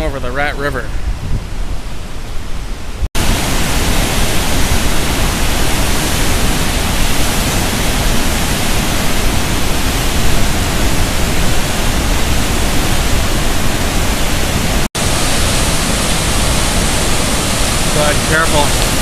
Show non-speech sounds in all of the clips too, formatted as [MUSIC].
over the Rat River. But careful.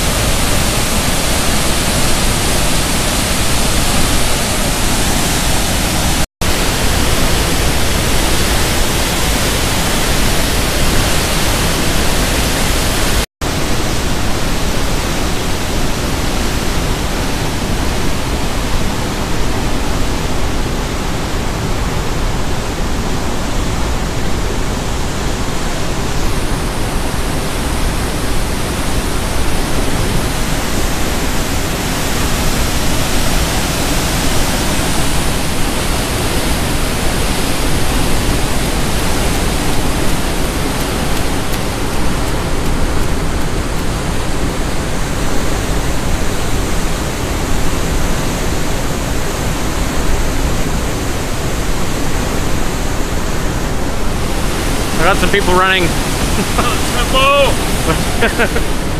Got some people running. [LAUGHS] Tempo! [LAUGHS]